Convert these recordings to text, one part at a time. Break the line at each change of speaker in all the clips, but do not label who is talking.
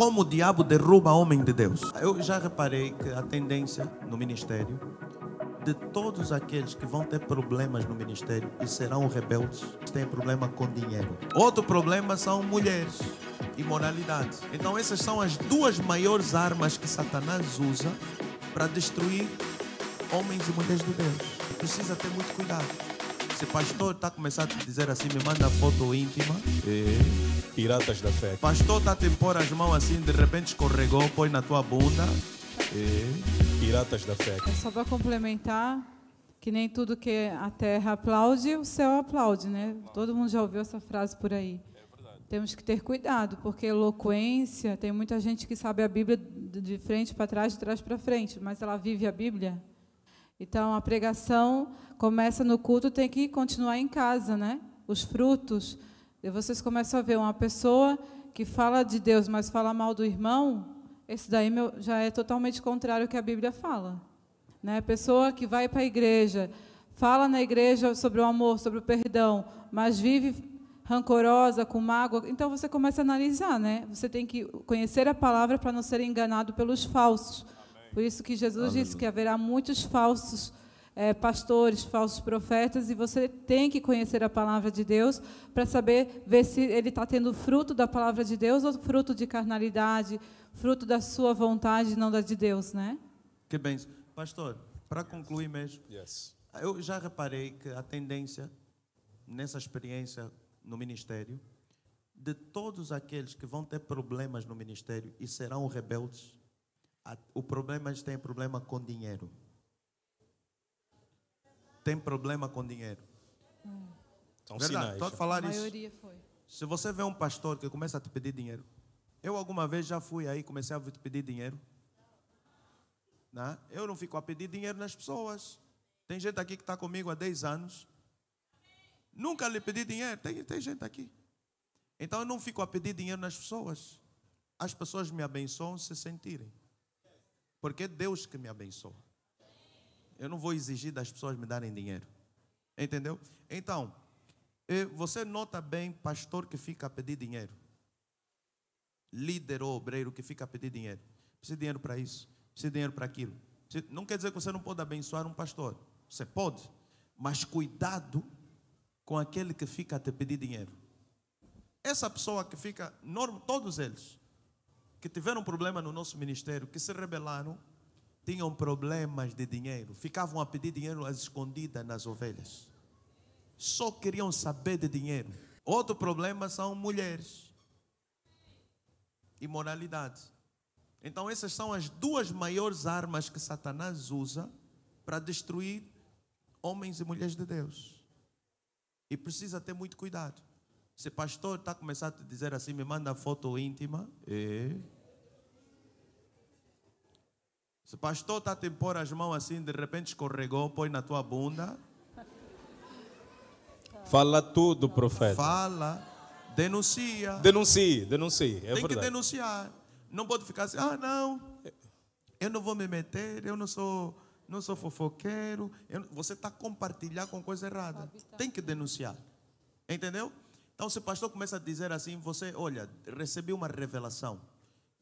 como o diabo derruba homem de Deus. Eu já reparei que a tendência no ministério de todos aqueles que vão ter problemas no ministério e serão rebeldes, têm problema com dinheiro. Outro problema são mulheres, imoralidade. Então essas são as duas maiores armas que Satanás usa para destruir homens e mulheres de Deus. Precisa ter muito cuidado. Se pastor está começando a dizer assim, me manda foto íntima.
É. Piratas da fé.
Pastor está a te pôr as mãos assim, de repente escorregou, põe na tua bunda.
É. Piratas da fé.
É só para complementar, que nem tudo que a terra aplaude, o céu aplaude, né? Todo mundo já ouviu essa frase por aí. Temos que ter cuidado, porque eloquência, tem muita gente que sabe a Bíblia de frente para trás, de trás para frente, mas ela vive a Bíblia. Então, a pregação começa no culto, tem que continuar em casa, né? Os frutos. E vocês começam a ver uma pessoa que fala de Deus, mas fala mal do irmão, esse daí já é totalmente contrário ao que a Bíblia fala. Né? Pessoa que vai para a igreja, fala na igreja sobre o amor, sobre o perdão, mas vive rancorosa, com mágoa. Então você começa a analisar, né? Você tem que conhecer a palavra para não ser enganado pelos falsos. Por isso que Jesus Aleluia. disse que haverá muitos falsos é, pastores, falsos profetas, e você tem que conhecer a palavra de Deus para saber ver se ele está tendo fruto da palavra de Deus ou fruto de carnalidade, fruto da sua vontade, não da de Deus, né?
Que bem, pastor. Para concluir mesmo,
yes.
eu já reparei que a tendência nessa experiência no ministério, de todos aqueles que vão ter problemas no ministério e serão rebeldes, o problema eles têm problema com dinheiro. Tem problema com dinheiro.
Hum. São Verdade,
sinais. falar
a
isso.
maioria foi.
Se você vê um pastor que começa a te pedir dinheiro, eu alguma vez já fui aí comecei a te pedir dinheiro. Não? Né? Eu não fico a pedir dinheiro nas pessoas. Tem gente aqui que está comigo há 10 anos Nunca lhe pedi dinheiro. Tem, tem gente aqui. Então eu não fico a pedir dinheiro nas pessoas. As pessoas me abençoam se sentirem. Porque é Deus que me abençoa. Eu não vou exigir das pessoas me darem dinheiro. Entendeu? Então, você nota bem pastor que fica a pedir dinheiro. Líder ou obreiro que fica a pedir dinheiro. Precisa de dinheiro para isso. Precisa de dinheiro para aquilo. Não quer dizer que você não pode abençoar um pastor. Você pode. Mas cuidado com aquele que fica a te pedir dinheiro. Essa pessoa que fica, todos eles, que tiveram problema no nosso ministério, que se rebelaram, tinham problemas de dinheiro, ficavam a pedir dinheiro às escondidas nas ovelhas. Só queriam saber de dinheiro. Outro problema são mulheres. Imoralidade. Então, essas são as duas maiores armas que Satanás usa para destruir homens e mulheres de Deus. E precisa ter muito cuidado. Se pastor está começando a dizer assim, me manda foto íntima. É. Se pastor está a te pôr as mãos assim, de repente escorregou, põe na tua bunda.
Fala tudo, profeta.
Fala, denuncia.
Denuncie, denuncie. É
Tem
verdade.
que denunciar. Não pode ficar assim, ah, não, eu não vou me meter, eu não sou não sou fofoqueiro. Eu, você está compartilhando com coisa errada. Tem que denunciar. Entendeu? Então, se o pastor começa a dizer assim, você, olha, recebi uma revelação.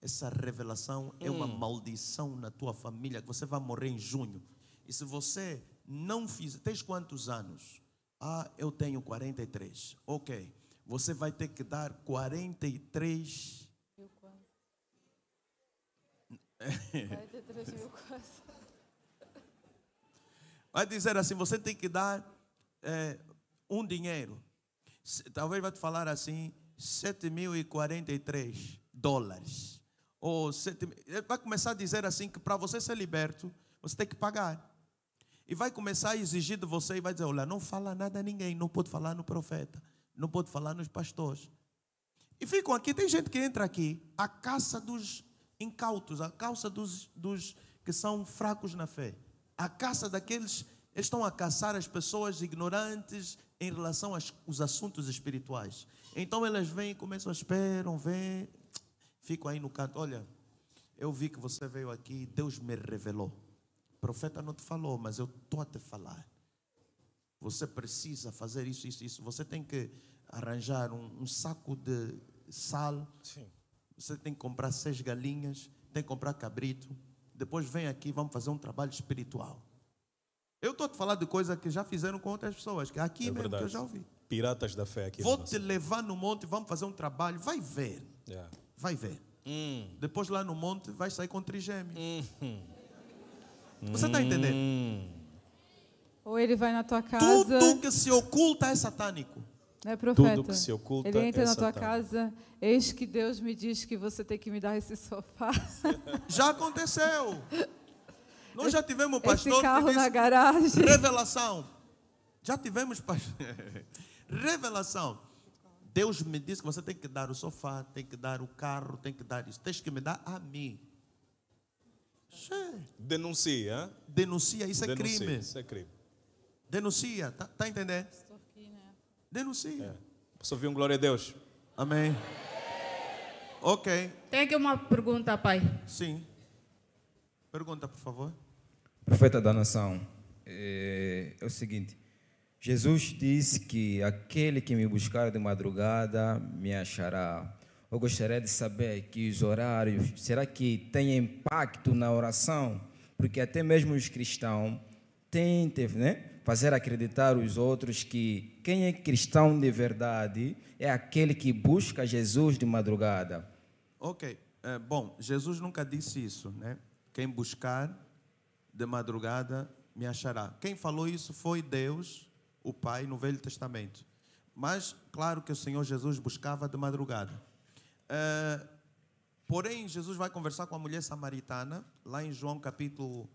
Essa revelação hum. é uma hum. maldição na tua família, que você vai morrer em junho. E se você não fizer, tens quantos anos? Ah, eu tenho 43. Ok. Você vai ter que dar 43. Mil quantos? 43 mil quantos? Vai dizer assim: você tem que dar é, um dinheiro. Talvez vai te falar assim: 7.043 dólares. Ou 7, vai começar a dizer assim: que para você ser liberto, você tem que pagar. E vai começar a exigir de você e vai dizer: olha, não fala nada a ninguém, não pode falar no profeta, não pode falar nos pastores. E ficam aqui, tem gente que entra aqui, a caça dos incautos, a caça dos, dos que são fracos na fé a caça daqueles, estão a caçar as pessoas ignorantes em relação aos assuntos espirituais. Então elas vêm e começam a esperam, vêm, ficam aí no canto. Olha, eu vi que você veio aqui, Deus me revelou. O profeta não te falou, mas eu estou a te falar. Você precisa fazer isso, isso, isso. Você tem que arranjar um, um saco de sal. Sim. você tem que comprar seis galinhas, tem que comprar cabrito. Depois vem aqui, vamos fazer um trabalho espiritual. Eu estou a falar de coisas que já fizeram com outras pessoas, que aqui
É
mesmo que eu
verdade.
já ouvi.
Piratas da fé aqui.
Vou te levar no monte, vamos fazer um trabalho. Vai ver,
nossa- Yeah.
vai ver.
Hum.
Depois lá no monte vai sair com trigêmeo.
Uhum.
Você está entendendo?
Hum.
Ou ele vai na tua casa,
Tudo que se oculta é satânico.
né, profeta?
Tudo que se oculta
ele entra
é
na tua
satânico.
casa, eis que Deus me diz que você tem que me dar esse sofá,
Já aconteceu. Nós já tivemos um
esse
pastor
carro
que
na garagem.
revelação. Já tivemos pastor. revelação. Deus me disse que você tem que dar o sofá, tem que dar o carro, tem que dar isso. Tens que me dar a mim. Che,
Denuncia.
Denuncia, isso é
Denuncia.
crime.
Isso é crime.
Denuncia, tá, tá entendendo? Denuncia.
Posso ouvir um glória a Deus?
Amém. Ok,
Tenho aqui uma pergunta, pai.
sim. Pergunta, por favor.
Profeta da nação, é, é o seguinte: Jesus disse que aquele que me buscar de madrugada me achará. Eu gostaria de saber que os horários, será que tem impacto na oração? Porque até mesmo os cristãos tentem né, fazer acreditar os outros que quem é cristão de verdade é aquele que busca Jesus de madrugada.
Ok. É, bom, Jesus nunca disse isso, né? Quem buscar de madrugada me achará. Quem falou isso foi Deus, o Pai, no Velho Testamento. Mas, claro que o Senhor Jesus buscava de madrugada. É, porém, Jesus vai conversar com a mulher samaritana, lá em João capítulo,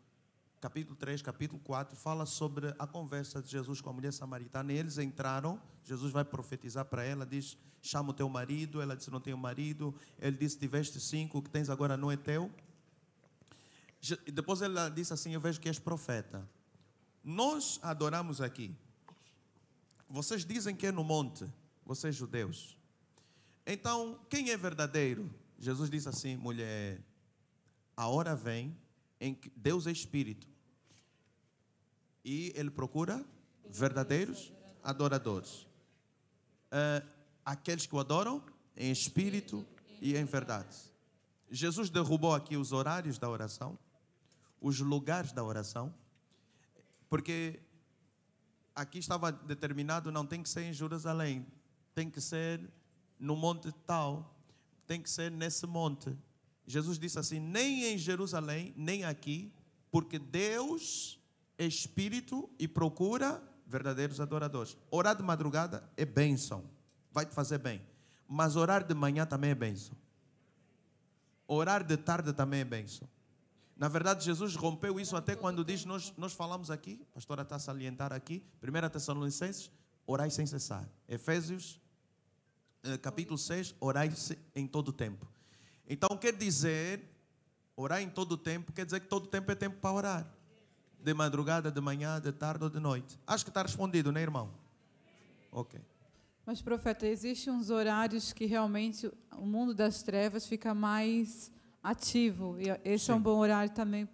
capítulo 3, capítulo 4, fala sobre a conversa de Jesus com a mulher samaritana. E eles entraram, Jesus vai profetizar para ela, diz, chama o teu marido. Ela disse, não tenho marido. Ele disse, tiveste cinco, o que tens agora não é teu. Depois ela disse assim, eu vejo que és profeta. Nós adoramos aqui. Vocês dizem que é no monte, vocês judeus. Então, quem é verdadeiro? Jesus disse assim, mulher, a hora vem em que Deus é espírito. E ele procura verdadeiros adoradores. Ah, aqueles que o adoram em espírito e em verdade. Jesus derrubou aqui os horários da oração, os lugares da oração, porque aqui estava determinado, não tem que ser em Jerusalém, tem que ser no monte tal, tem que ser nesse monte. Jesus disse assim: nem em Jerusalém, nem aqui, porque Deus é espírito e procura verdadeiros adoradores. Orar de madrugada é bênção, vai te fazer bem, mas orar de manhã também é bênção. Orar de tarde também é bênção. Na verdade, Jesus rompeu isso até quando diz, nós, nós falamos aqui, a pastora está a salientar aqui, 1 Tessalonicenses, orai sem cessar. Efésios, eh, capítulo 6, orai em todo o tempo. Então, quer dizer, orar em todo o tempo, quer dizer que todo tempo é tempo para orar. De madrugada, de manhã, de tarde ou de noite. Acho que está respondido, né, irmão? Ok.
Mas, profeta, existem uns horários que realmente o mundo das trevas fica mais ativo. E esse é um
Sim.
bom horário também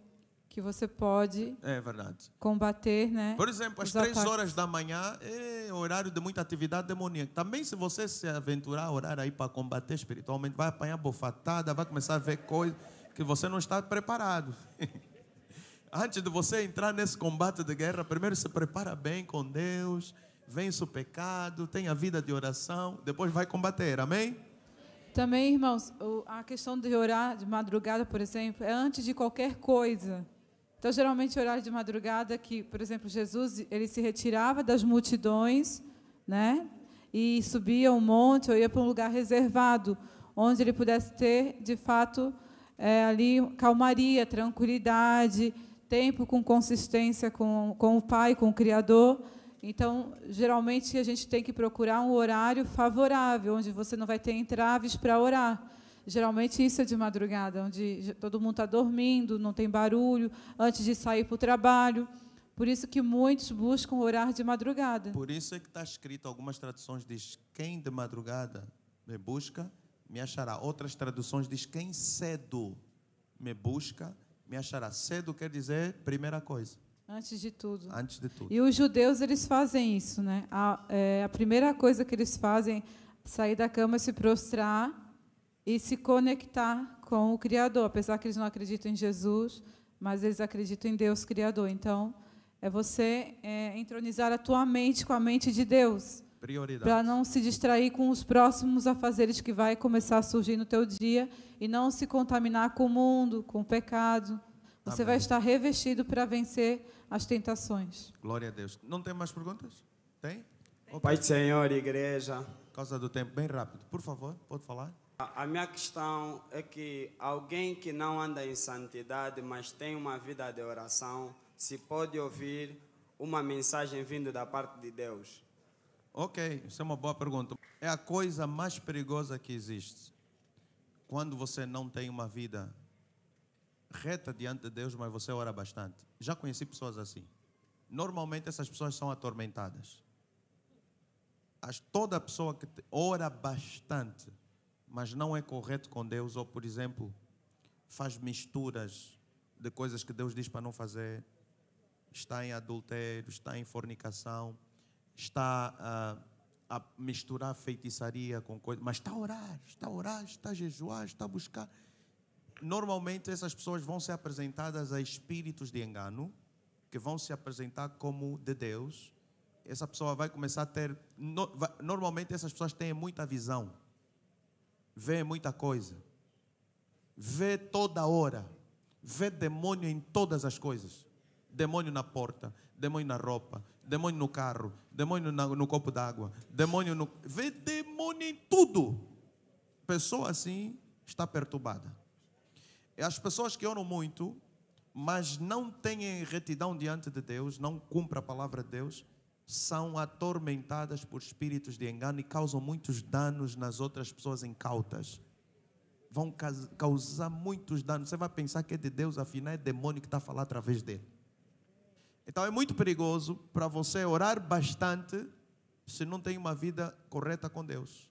que você pode
É verdade.
combater, né?
Por exemplo, às três
ataques.
horas da manhã é horário de muita atividade demoníaca. Também, se você se aventurar a orar aí para combater espiritualmente, vai apanhar bofatada, vai começar a ver coisas que você não está preparado. Antes de você entrar nesse combate de guerra, primeiro se prepara bem com Deus, vence o pecado, tem a vida de oração, depois vai combater. Amém?
Também, irmãos, a questão de orar de madrugada, por exemplo, é antes de qualquer coisa. Então, geralmente, horário de madrugada que, por exemplo, Jesus ele se retirava das multidões, né? E subia um monte ou ia para um lugar reservado, onde ele pudesse ter, de fato, é, ali calmaria, tranquilidade, tempo com consistência com, com o Pai, com o Criador. Então, geralmente, a gente tem que procurar um horário favorável, onde você não vai ter entraves para orar. Geralmente, isso é de madrugada, onde todo mundo está dormindo, não tem barulho, antes de sair para o trabalho. Por isso que muitos buscam orar de madrugada.
Por isso é que está escrito, algumas traduções diz, quem de madrugada me busca, me achará. Outras traduções diz, quem cedo me busca, me achará. Cedo quer dizer primeira coisa,
Antes de tudo.
antes de tudo.
E os judeus, eles fazem isso, né? A, é, a primeira coisa que eles fazem é sair da cama, se prostrar e se conectar com o Criador, apesar que eles não acreditam em Jesus, mas eles acreditam em Deus Criador. Então, é você é, entronizar a tua mente com a mente de Deus,
Prioridade.
para não se distrair com os próximos afazeres que vai começar a surgir no teu dia e não se contaminar com o mundo, com o pecado. Você
Amém.
vai estar revestido para vencer as tentações.
Glória a Deus. Não tem mais perguntas? Tem? Ok.
Pai do Senhor, igreja.
Por causa do tempo, bem rápido. Por favor, pode falar?
A a minha questão é que alguém que não anda em santidade, mas tem uma vida de oração, se pode ouvir uma mensagem vindo da parte de Deus.
Ok, isso é uma boa pergunta. É a coisa mais perigosa que existe. Quando você não tem uma vida reta diante de Deus, mas você ora bastante. Já conheci pessoas assim. Normalmente essas pessoas são atormentadas. As- toda pessoa que ora bastante, mas não é correto com Deus, ou por exemplo, faz misturas de coisas que Deus diz para não fazer, está em adultério, está em fornicação, está a misturar feitiçaria com coisas, mas está a orar, está a orar, está a jejuar, está a buscar. Normalmente essas pessoas vão ser apresentadas a espíritos de engano, que vão se apresentar como de Deus. Essa pessoa vai começar a ter. normalmente essas pessoas têm muita visão, vê muita coisa, vê toda hora, vê demônio em todas as coisas. Demônio na porta, demônio na roupa, demônio no carro, demônio no copo d'água, demônio no. Vê demônio em tudo. Pessoa assim está perturbada. E as pessoas que oram muito, mas não têm retidão diante de Deus, não cumprem a palavra de Deus, são atormentadas por espíritos de engano e causam muitos danos nas outras pessoas incautas. Vão causar muitos danos. Você vai pensar que é de Deus, afinal é demônio que está a falar através dele. Então é muito perigoso para você orar bastante se não tem uma vida correta com Deus.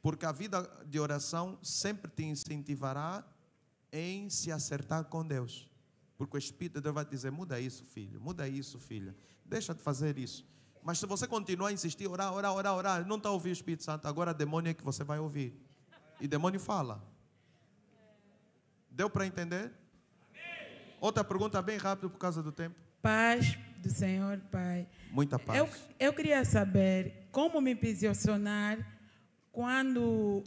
Porque a vida de oração sempre te incentivará em se acertar com Deus. Porque o Espírito de Deus vai te dizer: muda isso, filho, muda isso, filha, deixa de fazer isso. Mas se você continuar a insistir, orar, orar, orar, orar, não está ouvindo o Espírito Santo, agora demônio é que você vai ouvir. E demônio fala. Deu para entender? Outra pergunta bem rápido por causa do tempo.
Paz do Senhor, Pai.
Muita paz.
Eu, eu queria saber como me posicionar quando,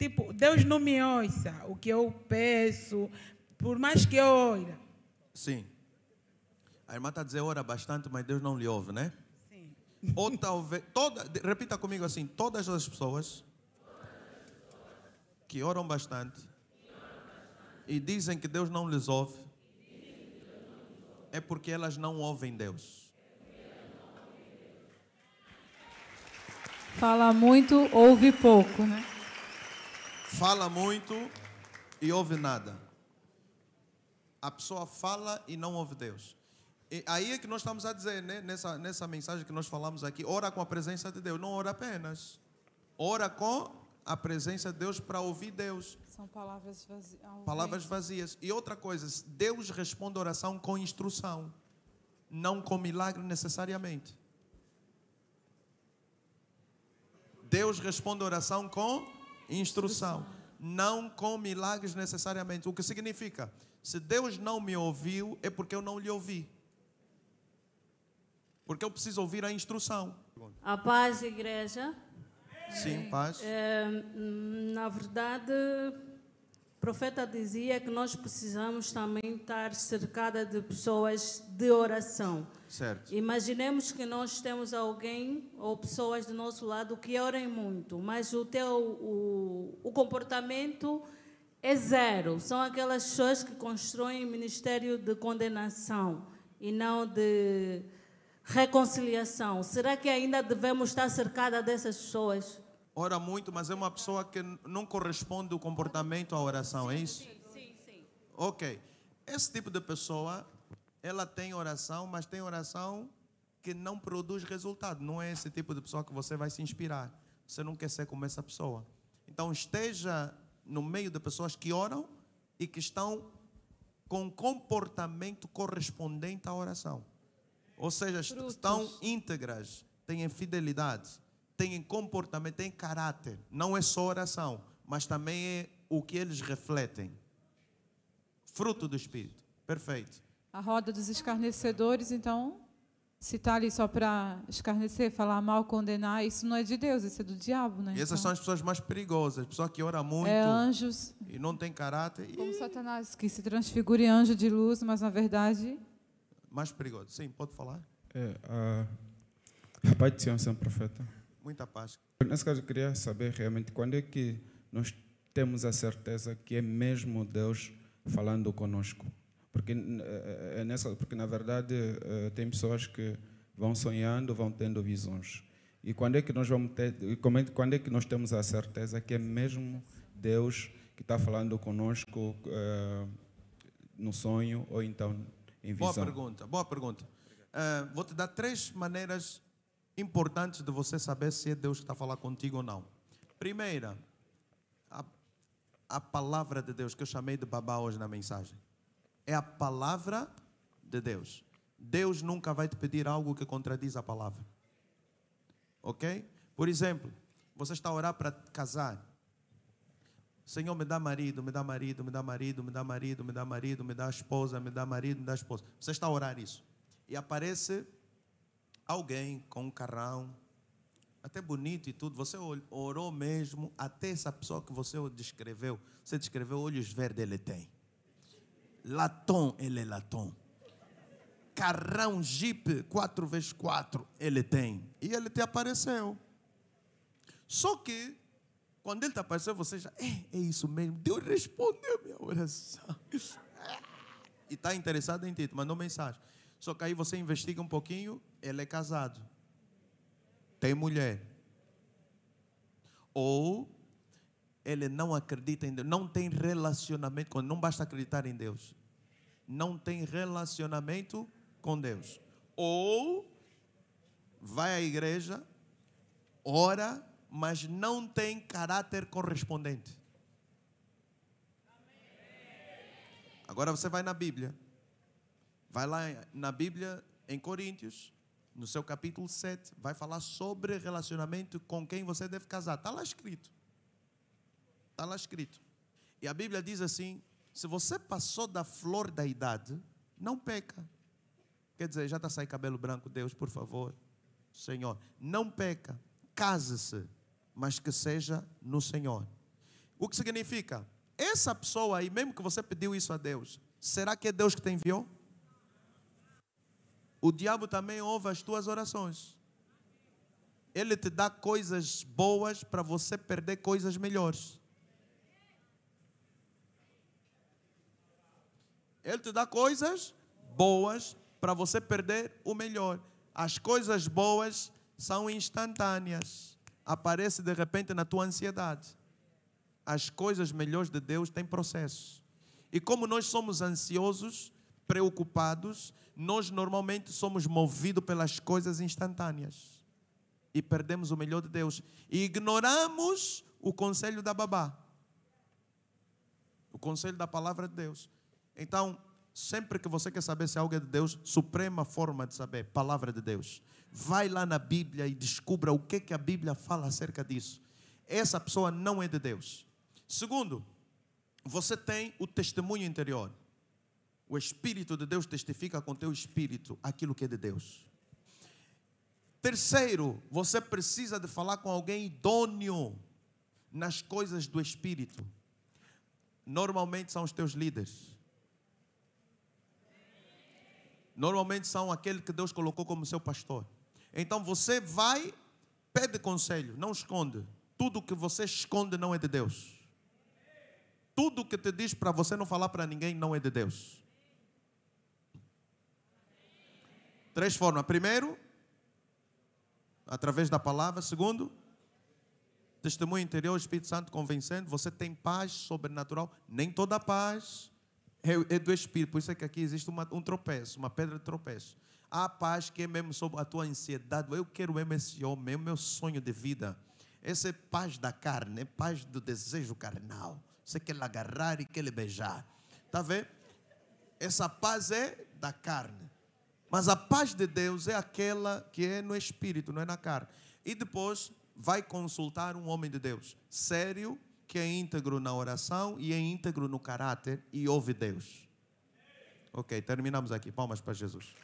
tipo, Deus não me ouça o que eu peço, por mais que eu ore.
Sim. A irmã está a dizer ora bastante, mas Deus não lhe ouve, né?
Sim.
Ou talvez, toda, repita comigo assim, todas as pessoas que oram bastante e dizem que Deus não lhes ouve, é porque elas não ouvem Deus.
Fala muito, ouve pouco, né?
Fala muito e ouve nada. A pessoa fala e não ouve Deus. E aí é que nós estamos a dizer, né? nessa, nessa mensagem que nós falamos aqui, ora com a presença de Deus, não ora apenas. Ora com a presença de Deus para ouvir Deus.
São palavras vazias.
Palavras vazias. E outra coisa, Deus responde a oração com instrução, não com milagre necessariamente. Deus responde a oração com instrução, não com milagres necessariamente. O que significa? Se Deus não me ouviu, é porque eu não lhe ouvi. Porque eu preciso ouvir a instrução.
A paz, igreja.
Sim, paz.
É, na verdade, o profeta dizia que nós precisamos também estar cercada de pessoas de oração.
Certo.
Imaginemos que nós temos alguém ou pessoas do nosso lado que orem muito, mas o teu o, o comportamento é zero. São aquelas pessoas que constroem ministério de condenação e não de reconciliação. Será que ainda devemos estar cercada dessas pessoas?
Ora muito, mas é uma pessoa que não corresponde o comportamento à oração, é isso?
Sim, sim.
Ok. Esse tipo de pessoa, ela tem oração, mas tem oração que não produz resultado. Não é esse tipo de pessoa que você vai se inspirar. Você não quer ser como essa pessoa. Então esteja no meio de pessoas que oram e que estão com comportamento correspondente à oração. Ou seja,
Frutos.
estão íntegras, têm fidelidade, têm comportamento, têm caráter. Não é só oração, mas também é o que eles refletem. Fruto do Espírito. Perfeito.
A roda dos escarnecedores, então, se está ali só para escarnecer, falar mal, condenar, isso não é de Deus, isso é do diabo, né?
E essas
Então,
são as pessoas mais perigosas, pessoas que oram muito
é anjos,
e não tem caráter. E
como Satanás, que se transfigura em anjo de luz, mas na verdade
mais perigoso. Sim, pode falar.
É, a, a paz de Senhor, Senhor Profeta.
Muita paz.
Nesse caso, eu queria saber realmente quando é que nós temos a certeza que é mesmo Deus falando conosco. Porque, eh, é nessa, porque na verdade, eh, tem pessoas que vão sonhando, vão tendo visões. E quando é que nós vamos ter, é- quando é que nós temos a certeza que é mesmo Deus que está falando conosco eh, no sonho ou então em
Boa
visão?
pergunta, boa pergunta. Ah, vou te dar três maneiras importantes de você saber se é Deus que está a falar contigo ou não. Primeira, a, a palavra de Deus, que eu chamei de babá hoje na mensagem. É a palavra de Deus. Deus nunca vai te pedir algo que contradiz a palavra. Ok? Por exemplo, você está a orar para casar. Senhor, me dá marido, me dá marido, me dá marido, me dá marido, me dá marido, me dá esposa, me dá marido, me dá esposa. Você está a orar isso. E aparece alguém com um carrão, até bonito e tudo. Você orou mesmo, até essa pessoa que você descreveu. Você descreveu olhos verdes, ele tem. Latom, ele é latom. Carrão Jeep 4x4, ele tem. E ele te apareceu. Só que, quando ele te apareceu, você já, é, é isso mesmo. Deus respondeu minha oração. E está interessado em ti, mandou mensagem. Só que aí você investiga um pouquinho, ele é casado. Tem mulher. Ou ele não acredita em Deus, não tem relacionamento com não basta acreditar em Deus. Não tem relacionamento com Deus. Ou vai à igreja, ora, mas não tem caráter correspondente. Agora você vai na Bíblia. Vai lá na Bíblia, em Coríntios, no seu capítulo 7, vai falar sobre relacionamento com quem você deve casar. Está lá escrito. Está lá escrito. E a Bíblia diz assim: se você passou da flor da idade, não peca. Quer dizer, já está sair cabelo branco, Deus, por favor. Senhor, não peca. Case-se, mas que seja no Senhor. O que significa? Essa pessoa aí, mesmo que você pediu isso a Deus, será que é Deus que te enviou? O diabo também ouve as tuas orações. Ele te dá coisas boas para você perder coisas melhores. Ele te dá coisas boas para você perder o melhor. As coisas boas são instantâneas. Aparece de repente na tua ansiedade. As coisas melhores de Deus têm processo. E como nós somos ansiosos, preocupados, nós normalmente somos movidos pelas coisas instantâneas. E perdemos o melhor de Deus. E ignoramos o conselho da babá. O conselho da palavra de Deus. Então, sempre que você quer saber se algo é de Deus, suprema forma de saber, palavra de Deus. Vai lá na Bíblia e descubra o que, que a Bíblia fala acerca disso. Essa pessoa não é de Deus. Segundo, você tem o testemunho interior. O Espírito de Deus testifica com teu espírito aquilo que é de Deus. Terceiro, você precisa de falar com alguém idôneo nas coisas do Espírito. Normalmente são os teus líderes. Normalmente são aquele que Deus colocou como seu pastor. Então você vai, pede conselho, não esconde. Tudo que você esconde não é de Deus. Tudo que te diz para você não falar para ninguém não é de Deus. Três formas. Primeiro, através da palavra. Segundo, testemunho interior, Espírito Santo convencendo. Você tem paz sobrenatural. Nem toda paz é, é do Espírito. Por isso é que aqui existe uma, um tropeço, uma pedra de tropeço. Há paz que é mesmo sobre a tua ansiedade. Eu quero mesmo esse homem, é o meu sonho de vida. Essa é paz da carne, é paz do desejo carnal. Você quer agarrar e quer beijar. Está vendo? Essa paz é da carne. Mas a paz de Deus é aquela que é no espírito, não é na carne. E depois vai consultar um homem de Deus, sério, que é íntegro na oração e é íntegro no caráter e ouve Deus. Ok, terminamos aqui. Palmas para Jesus.